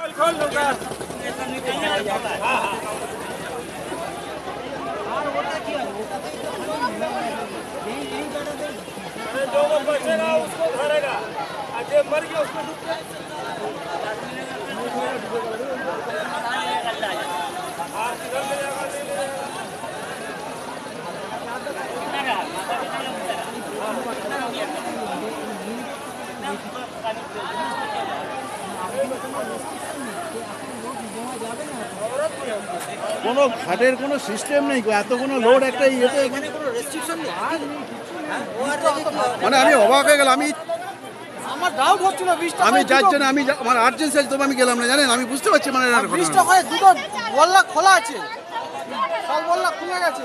जो बचेगा उसको और जो मर गया उसको কোনো ঘাটের কোনো সিস্টেম নেই এত কোনো লোড একটা ইয়েতে এখানে কোনো রেস্ট্রিকশন নেই। হ্যাঁ, মানে আমি অবাক হয়ে গেলাম আমি আমার ডাউট হচ্ছিল বৃষ্টি আমি যার জন্য আমি আমার আর্জেন্সি আছে তবে আমি গেলাম না জানেন? আমি বুঝতে পারছি মানে বৃষ্টি হয় দুটো বল্লা খোলা আছে। সব বল্লা খুলে গেছে।